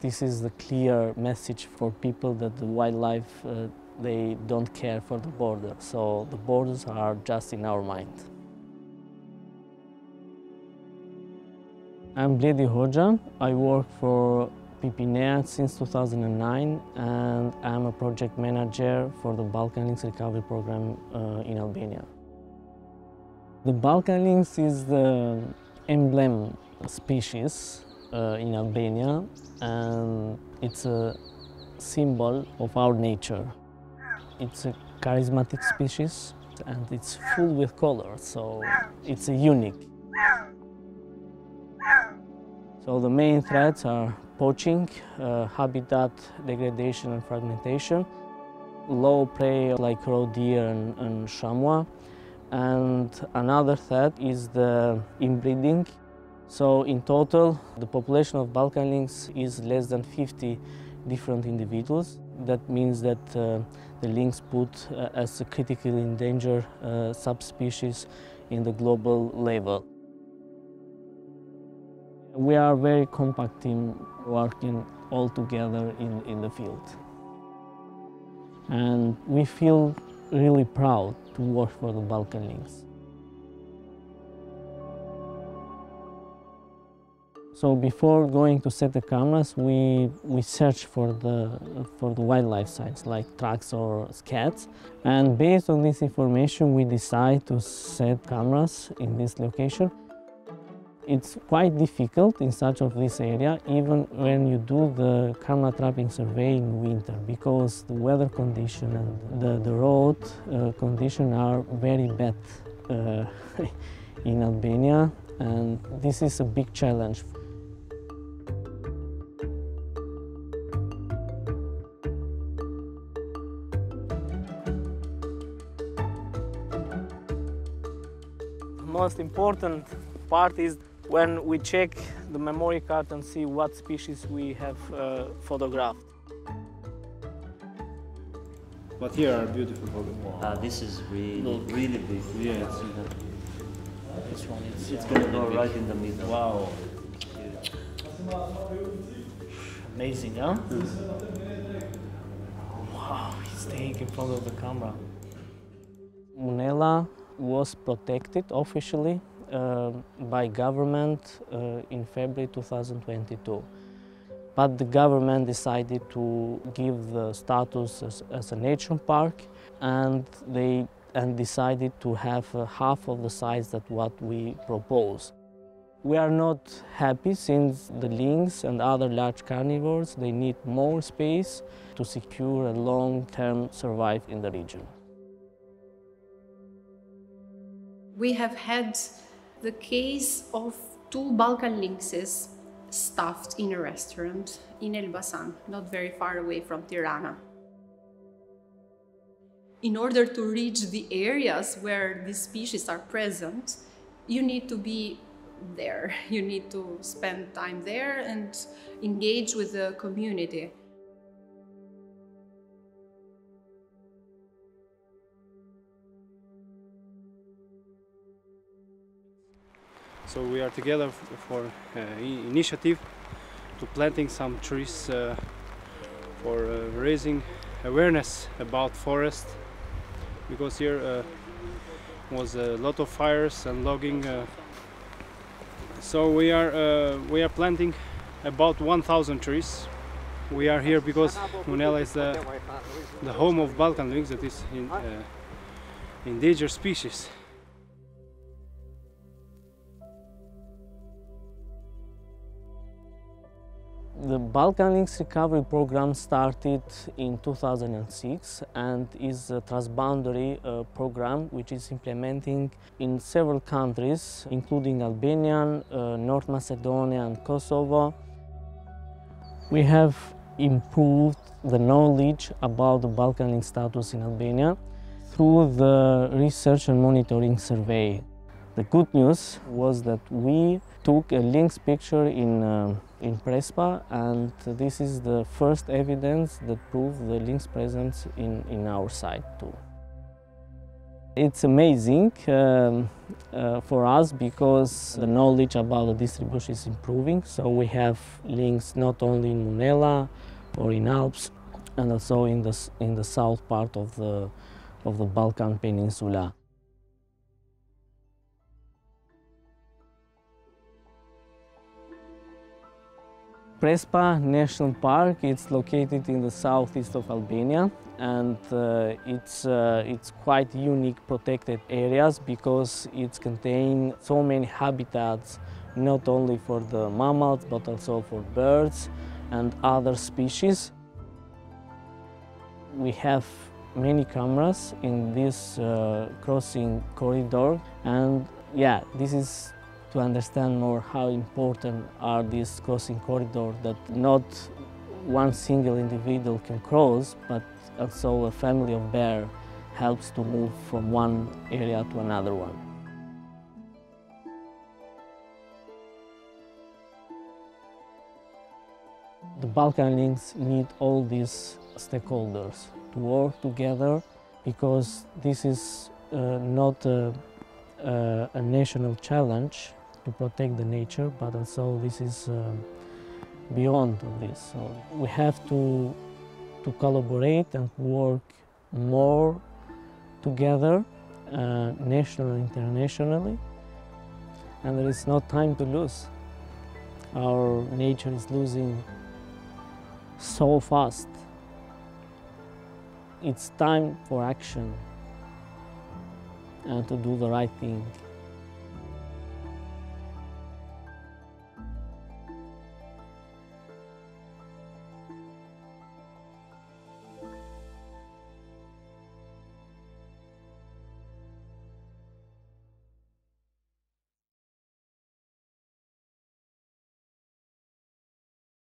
This is the clear message for people that the wildlife, uh, they don't care for the border. So the borders are just in our mind. I'm Bledi Hoxha. I work for PPNEA since 2009 and I'm a project manager for the Balkan Lynx Recovery Program uh, in Albania. The Balkan lynx is the emblem species uh, in Albania and it's a symbol of our nature. It's a charismatic species and it's full with colors, so it's a unique. So the main threats are poaching, uh, habitat degradation and fragmentation, low prey like roe deer and, and chamois, and another threat is the inbreeding. So in total, the population of Balkan lynx is less than 50 different individuals. That means that uh, the lynx put uh, as a critically endangered uh, subspecies in the global level. We are a very compact team working all together in, in the field. And we feel really proud to work for the Balkan Lynx. So before going to set the cameras, we, we search for the, for the wildlife sites like tracks or scats. And based on this information, we decide to set cameras in this location. It's quite difficult in such of this area, even when you do the camera trapping survey in winter, because the weather condition and the, the road uh, condition are very bad uh, in Albania, and this is a big challenge. Most important part is when we check the memory card and see what species we have uh, photographed. But here are beautiful photographs. Uh, this is really, really big. Yeah, it's, This one, it's, it's gonna go right in the middle. Wow. Amazing, huh? Wow, he's staying in front of the camera. Munela was protected officially uh, by government uh, in February 2022. But the government decided to give the status as, as a nature park and they and decided to have uh, half of the size that what we propose. We are not happy since the lynx and other large carnivores, they need more space to secure a long-term survive in the region. We have had the case of two Balkan lynxes stuffed in a restaurant in Elbasan, not very far away from Tirana. In order to reach the areas where these species are present, you need to be there. You need to spend time there and engage with the community. So we are together for uh, initiative to planting some trees uh, for uh, raising awareness about forest. Because here uh, was a lot of fires and logging uh, so we are uh, we are planting about 1000 trees. We are here because Munela is the, the home of Balkan lynx that is in endangered species Balkan Lynx Recovery Program started in 2006 and is a transboundary uh, program which is implementing in several countries, including Albania, uh, North Macedonia and Kosovo. We have improved the knowledge about the Balkan lynx status in Albania through the research and monitoring survey. The good news was that we took a lynx picture in, uh, in Prespa and this is the first evidence that proves the lynx presence in, in our site too. It's amazing um, uh, for us because the knowledge about the distribution is improving. So we have lynx not only in Munela or in Alps, and also in the in the south part of the of the Balkan Peninsula. Prespa National Park it's located in the southeast of Albania and uh, it's, uh, it's quite unique protected areas because it's contain so many habitats not only for the mammals but also for birds and other species. We have many cameras in this uh, crossing corridor and yeah this is to understand more how important are these crossing corridors that not one single individual can cross, but also a family of bear helps to move from one area to another one. The Balkan lynx need all these stakeholders to work together because this is uh, not a, a, a national challenge to protect the nature, but also this is uh, beyond this. So we have to, to collaborate and work more together, uh, nationally and internationally, and there is no time to lose. Our nature is losing so fast. It's time for action and to do the right thing.